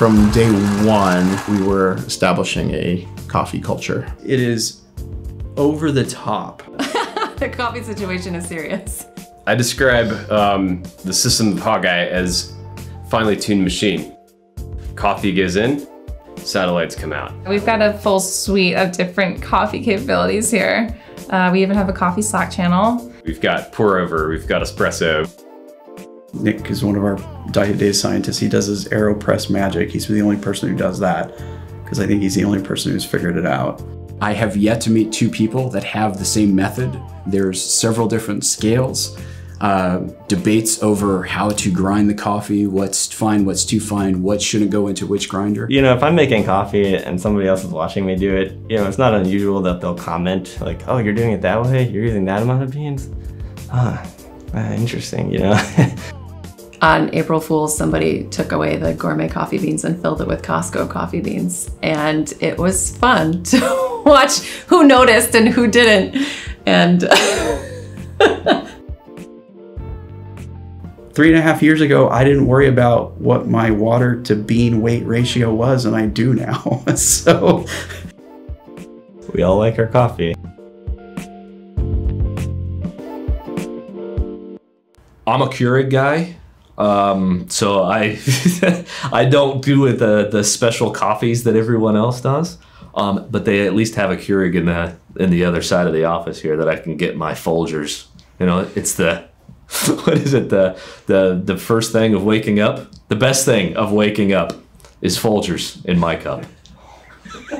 From day one, we were establishing a coffee culture. It is over the top. the coffee situation is serious. I describe um, the system of Hawkeye as finely tuned machine. Coffee goes in, satellites come out. We've got a full suite of different coffee capabilities here. Uh, we even have a coffee Slack channel. We've got pour over, we've got espresso. Nick is one of our data scientists. He does his AeroPress magic. He's the only person who does that because I think he's the only person who's figured it out. I have yet to meet two people that have the same method. There's several different scales, uh, debates over how to grind the coffee, what's fine, what's too fine, what shouldn't go into which grinder. You know, if I'm making coffee and somebody else is watching me do it, you know, it's not unusual that they'll comment like, "Oh, you're doing it that way. You're using that amount of beans." Ah, uh, interesting. You know. On April Fool's, somebody took away the gourmet coffee beans and filled it with Costco coffee beans. And it was fun to watch who noticed and who didn't. And three and a half years ago, I didn't worry about what my water to bean weight ratio was, and I do now. so we all like our coffee. I'm a Keurig guy. Um, so I I don't do the the special coffees that everyone else does. Um, but they at least have a Keurig in the in the other side of the office here that I can get my Folgers. You know, it's the what is it the the the first thing of waking up? The best thing of waking up is Folgers in my cup.